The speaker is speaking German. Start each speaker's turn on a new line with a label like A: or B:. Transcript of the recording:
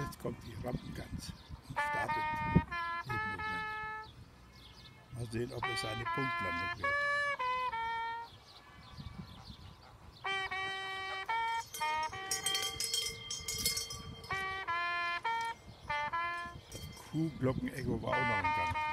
A: Jetzt kommt die Rampengans und startet jeden Moment. Mal sehen, ob es eine Punktlandung wird. Das Kuhglocken-Echo war auch noch ein Gang.